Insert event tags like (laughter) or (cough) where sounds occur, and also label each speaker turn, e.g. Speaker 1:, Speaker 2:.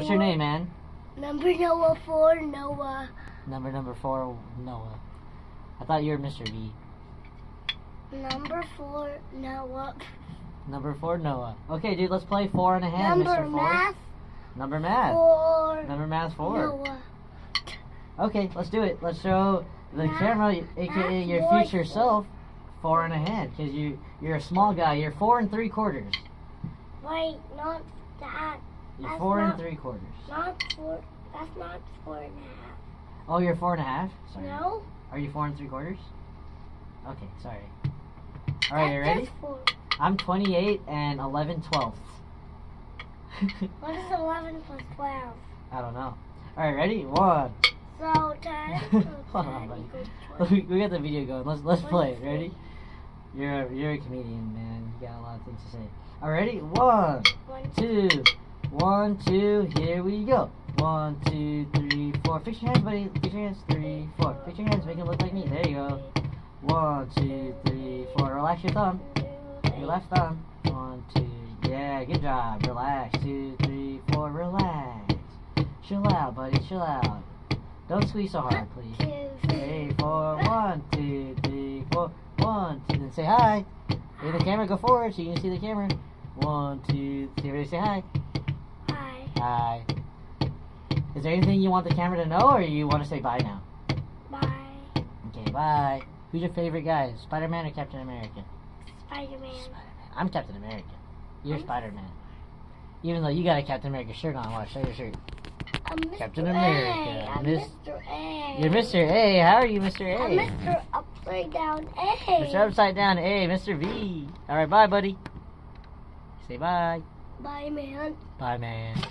Speaker 1: What's your name, man?
Speaker 2: Number Noah four Noah.
Speaker 1: Number number four, Noah. I thought you were Mr. V.
Speaker 2: Number four Noah.
Speaker 1: Number four, Noah. Okay, dude, let's play four and a half,
Speaker 2: Number
Speaker 1: Mr. Four.
Speaker 2: math
Speaker 1: Number math.
Speaker 2: four
Speaker 1: Number math four.
Speaker 2: Noah.
Speaker 1: Okay, let's do it. Let's show the
Speaker 2: Math-
Speaker 1: camera, aka your
Speaker 2: boy
Speaker 1: future
Speaker 2: four.
Speaker 1: self, four and a half, because you you're a small guy. You're four and three quarters.
Speaker 2: Wait, not that.
Speaker 1: You're
Speaker 2: That's
Speaker 1: four and three quarters.
Speaker 2: Not four. That's not four and a half.
Speaker 1: Oh, you're four and a half. Sorry.
Speaker 2: No.
Speaker 1: Are you four and three quarters? Okay, sorry. All right, you ready?
Speaker 2: four.
Speaker 1: I'm 28 and 11 twelfths. (laughs)
Speaker 2: What is eleven plus twelve?
Speaker 1: I don't know. All right, ready? One.
Speaker 2: So ten (laughs)
Speaker 1: Hold on, buddy. (laughs) we got the video going. Let's let's play. Ready? You're a, you're a comedian, man. You got a lot of things to say. All ready? One,
Speaker 2: One,
Speaker 1: two, one, two. Here we go. One, two, three, four. Fix your hands, buddy. Fix your hands. Three, four. Fix your hands. Make them look like me. There you go. One, two, three, four. Relax your thumb. Your left thumb. One, two. Yeah, good job. Relax. Two, three, four. Relax. Chill out, buddy. Chill out. Don't squeeze so hard, please.
Speaker 2: two,
Speaker 1: Three, four, one, two, three, four, one, two. Then say hi. Hey, the camera, go forward so you can see the camera. One, two, three. Everybody say hi.
Speaker 2: Hi.
Speaker 1: Is there anything you want the camera to know, or you want to say bye now?
Speaker 2: Bye.
Speaker 1: Okay, bye. Who's your favorite guy, Spider-Man or Captain America?
Speaker 2: Spider-Man.
Speaker 1: Spider-Man. I'm Captain America. You're Spider-Man. Even though you got a Captain America shirt on, watch, show your shirt.
Speaker 2: I'm Mr.
Speaker 1: Captain
Speaker 2: A.
Speaker 1: America.
Speaker 2: I'm
Speaker 1: Miss-
Speaker 2: Mr. A.
Speaker 1: You're Mr. A. How are you, Mr. A?
Speaker 2: I'm Mr. Upside Down A.
Speaker 1: Mr. Upside Down A, Mr. V. All right, bye, buddy. Say bye.
Speaker 2: Bye, man.
Speaker 1: Bye, man.